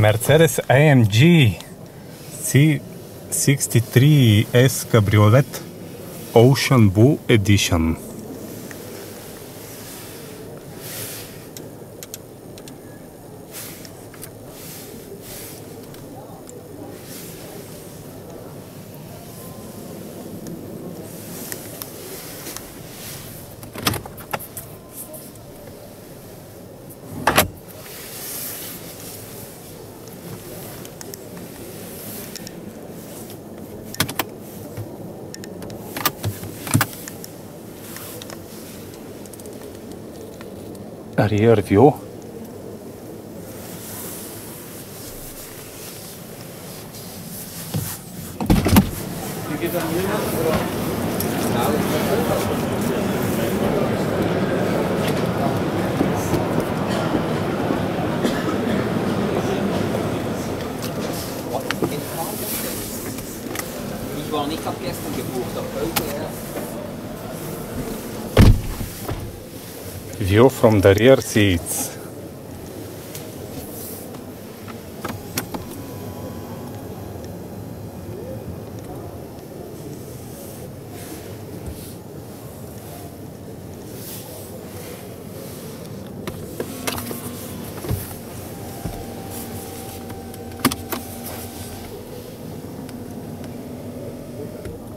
Mercedes AMG C63S Cabriolet Ocean Blue Edition. a view. Ik wou niet dat kerst een geboorte op view from the rear seats.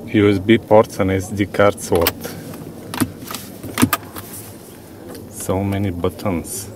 USB ports and SD card slot so many buttons